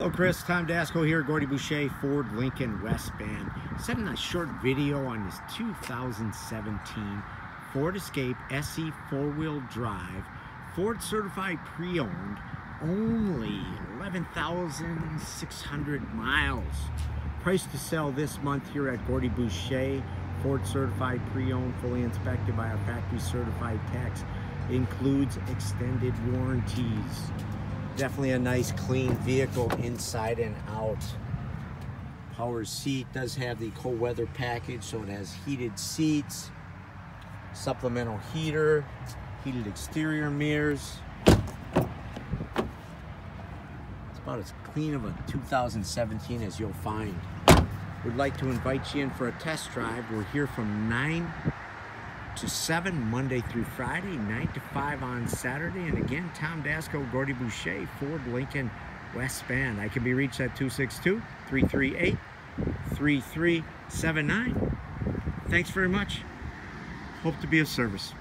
Hello Chris, Tom Dasko here, Gordy Boucher, Ford Lincoln West Bend. Sending a short video on this 2017 Ford Escape SE four-wheel drive, Ford certified pre-owned, only 11,600 miles. Price to sell this month here at Gordy Boucher, Ford certified pre-owned, fully inspected by our factory certified techs, includes extended warranties. Definitely a nice clean vehicle inside and out. Power seat does have the cold weather package, so it has heated seats, supplemental heater, heated exterior mirrors. It's about as clean of a 2017 as you'll find. We'd like to invite you in for a test drive. We're here from 9 to 7 Monday through Friday, 9 to 5 on Saturday. And again, Tom Dasko, Gordy Boucher, Ford Lincoln West Bend. I can be reached at 262 338 3379. Thanks very much. Hope to be of service.